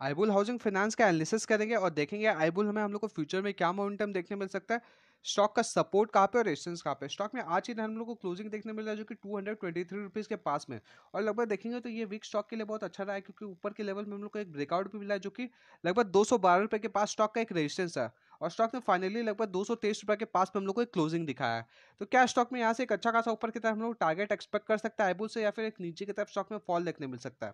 आईबुल housing finance का analysis करेंगे और देखेंगे आईबुल हमें हम लोग को फ्यूचर में क्या मोमेंटम देखने मिल सकता है। स्टॉक का सपोर्ट कहाँ पे और रेजिस्टेंस कहाँ पे? स्टॉक में आज ही हम लोग को क्लोजिंग देखने मिल रहा है जो कि two hundred twenty three rupees के पास में। और लगभग देखेंगे तो ये वीक स्टॉक के लिए बहुत अच्छा रहा है क्योंकि ऊपर के लेवल में हम लोग को एक ब्रेकआउट भी मिला है जो कि लगभग दो सौ बारह रुपये के पास स्टॉक का एक रेजिस्टेंस है और स्टॉक ने फाइनली लगभग दो सौ तेईस रुपये के पास में हम लोग को एक क्लोजिंग दिखाया है। तो क्या स्टॉक में यहाँ से एक अच्छा खासा ऊपर की तरफ़ हम लोग टारगेट एक्सपेक्ट कर सकते हैं आईबुल से या फिर एक नीचे की तरफ़ स्टॉक में फॉल देखने मिल सकता है?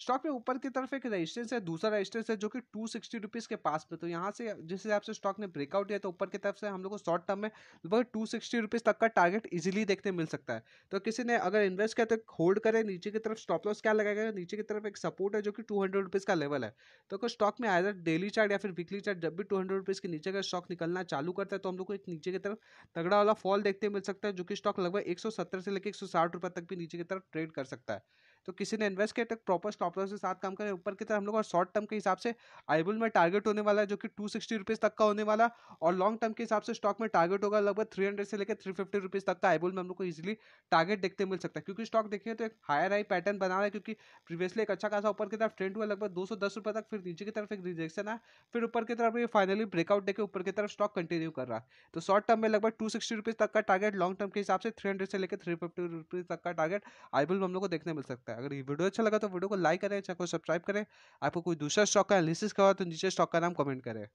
स्टॉक में ऊपर की तरफ़ एक रजिस्टेंस है, दूसरा रजिस्टेंस है जो कि टू सिक्सटी रुपीज़ के पास में तो यहाँ से जिस हिसाब से स्टॉक ने ब्रेकआउट दिया तो ऊपर की तरफ़ से हम लोग को शॉर्ट टर्म में लगभग टू सिक्सटी रुपीज़ तक का टारगेट इजीली देखने मिल सकता है। तो किसी ने अगर इन्वेस्ट किया तो होल्ड करे, नीचे की तरफ़ स्टॉप लॉस क्या लगाएगा? नीचे की तरफ़ एक सपोर्ट है जो कि टू हंड्रेड रुपीज़ का लेवल है। तो अगर स्टॉक में आया डेली चार्ट या फिर वीकली चार्ट जब भी टू हंड्रेड रुपीज़ के नीचे का स्टॉक निकलना चालू करता है तो हम लोग को एक नीचे की तरफ़ तगड़ा वाला फॉल देखते मिल सकता है, जो कि स्टॉक लगभग एक सौ सत्तर से लेकर एक सौ साठ रुपये तक भी नीचे की तरफ़ ट्रेड कर सकता है। तो किसी ने इन्वेस्ट किया तो प्रॉपर स्टॉप लॉस के साथ काम करें। ऊपर की तरफ़ हम लोग और शॉर्ट टर्म के हिसाब से आईबुल में टारगेट होने वाला है, जो कि टू सिक्सटी तक का होने वाला, और लॉन्ग टर्म के हिसाब से स्टॉक में टारगेट होगा लगभग थ्री हंड्रेड से लेकर थ्री फिफ्टी रुपीज़ तक का आईबुल में हम लोग को इजिली टारगेट देखते मिल सकता है। क्योंकि स्टॉक देखिए तो एक हायर हाई पैटर्न बना रहा है, क्योंकि प्रीवियसली एक अच्छा खासा ऊपर की तरफ़ ट्रेंड हुआ, लगभग दो सौ दस रुपये तक, फिर नीचे की तरफ़ एक रिजेक्शन है फिर ऊपर की तरफ़ ये फाइनली ब्रेकआउट देकर ऊपर की तरफ़ स्टॉक कंटिन्यू कर रहा है। तो शॉर्ट टर्म में लगभग टू सिक्सटी तक का टारगेट लॉन्ग टर्म के हिसाब से थ्री हंड्रेड से लेकर थ्री फिफ्टी रुपीज़ तक का टारगेट आईबुल में हम लोग को देखने मिल सकता है। अगर ये वीडियो अच्छा लगा तो वीडियो को लाइक करें चाहे को सब्सक्राइब करें। आपको कोई दूसरा स्टॉक का एनालिसिस करवा तो नीचे स्टॉक का नाम कमेंट करें।